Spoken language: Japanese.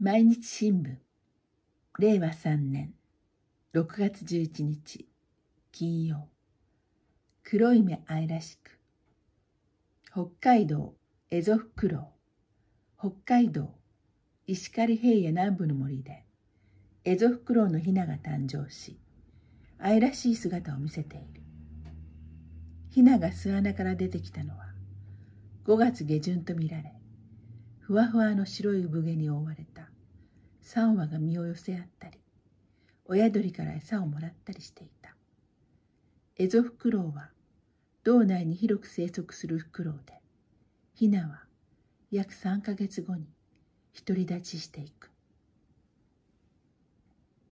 毎日新聞。令和3年。6月11日。金曜。黒い目愛らしく。北海道。エゾフクロウ北海道。石狩平野南部の森で。エゾフクロウのヒナが誕生し。愛らしい姿を見せている。ヒナが巣穴から出てきたのは5月下旬とみられふわふわの白い産毛に覆われた。3羽が身を寄せ合ったり親鳥から餌をもらったりしていた。エゾフクロウは道内に広く生息するフクロウでヒナは約3ヶ月後に独り立ちしていく。